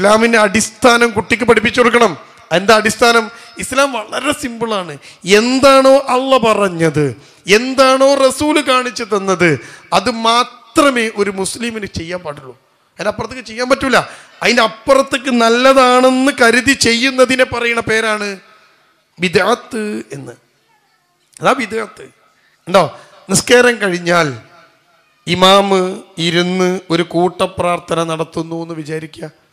ഇസ്ലാമിന്റെ അടിസ്ഥാനം കുട്ടിക്ക് പഠിപ്പിച്ചു കൊടുക്കണം. എന്താ അടിസ്ഥാനം? ഇസ്ലാം വളരെ സിമ്പിളാണ് എന്താണോ അള്ള പറഞ്ഞത് എന്താണോ റസൂൽ കാണിച്ചു തന്നത് അത് മാത്രമേ ഒരു മുസ്ലിമിന് ചെയ്യാൻ പാടുള്ളൂ. അതിനപ്പുറത്തേക്ക് ചെയ്യാൻ പറ്റൂല. അതിന്റെ അപ്പുറത്തേക്ക് നല്ലതാണെന്ന് കരുതി ചെയ്യുന്നതിനെ പറയുന്ന പേരാണ് വിദാത്ത് എന്ന്. അതാ വിദാത്ത് ഉണ്ടോ നിസ്കാരം കഴിഞ്ഞാൽ ഇമാമ് ഇരുന്ന് ഒരു കൂട്ടപ്രാർത്ഥന നടത്തുന്നു എന്ന് വിചാരിക്കുക.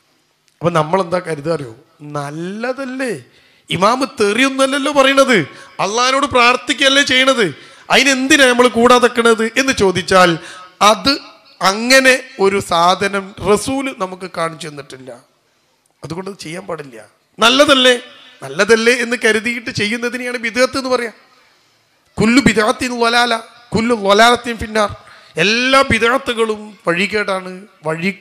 അപ്പൊ കരുതുക അറിയോ? നല്ലതല്ലേ? ഇമാമ് തെറിയൊന്നല്ലല്ലോ പറയണത്. അള്ളഹാനോട് പ്രാർത്ഥിക്കല്ലേ ചെയ്യണത്. അതിനെന്തിനാ നമ്മൾ കൂടാതെക്കണത് എന്ന് ചോദിച്ചാൽ അത് അങ്ങനെ ഒരു സാധനം റസൂൽ നമുക്ക് കാണിച്ചു തന്നിട്ടില്ല. അതുകൊണ്ട് ചെയ്യാൻ പാടില്ല. നല്ലതല്ലേ? നല്ലതല്ലേ എന്ന് കരുതിയിട്ട് ചെയ്യുന്നതിനെയാണ് വിദഗത്ത് എന്ന് പറയാം. കുല്ലു ബിദാത്തിൻ വലാല കുല്ലു വലാലത്തിൻ പിന്നാർ എല്ലാ ബിദാത്തുകളും വഴികേടാണ്. വഴി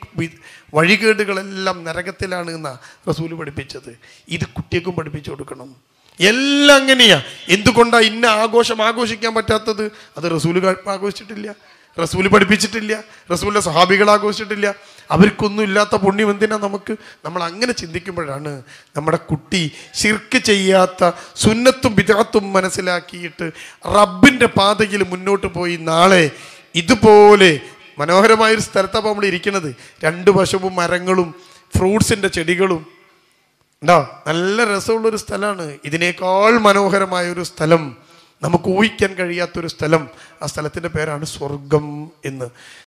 വഴികേടുകളെല്ലാം നരകത്തിലാണ് എന്നാ റസൂൽ പഠിപ്പിച്ചത്. ഇത് കുട്ടികൾക്കും പഠിപ്പിച്ചു കൊടുക്കണം. എല്ലാം അങ്ങനെയാ. എന്തുകൊണ്ടാണ് ഇന്ന ആഘോഷം ആഘോഷിക്കാൻ പറ്റാത്തത്? അത് റസൂൽ ആഘോഷിച്ചിട്ടില്ല. റസൂൽ പഠിപ്പിച്ചിട്ടില്ല. റസൂലിന്റെ സഹാബികൾ ആഘോഷിച്ചിട്ടില്ല. അവർക്കൊന്നും ഇല്ലാത്ത പുണ്യം എന്തിനാ നമുക്ക്? നമ്മൾ അങ്ങനെ ചിന്തിക്കുമ്പോഴാണ് നമ്മുടെ കുട്ടി ശിർക്ക് ചെയ്യാത്ത സുന്നത്തും വിദാത്തും മനസ്സിലാക്കിയിട്ട് റബ്ബിന്റെ പാതയിൽ മുന്നോട്ട് പോയി നാളെ ഇതുപോലെ മനോഹരമായൊരു സ്ഥലത്താണ് നമ്മൾ ഇരിക്കുന്നത്. രണ്ട് വശവും മരങ്ങളും ഫ്രൂട്ട്സിന്റെ ചെടികളും. ഉണ്ടോ? നല്ല രസമുള്ളൊരു സ്ഥലമാണ്. ഇതിനേക്കാൾ മനോഹരമായൊരു സ്ഥലം. നമുക്ക് ഊഹിക്കാൻ കഴിയാത്തൊരു സ്ഥലം. ആ സ്ഥലത്തിന്റെ പേരാണ് സ്വർഗം എന്ന്.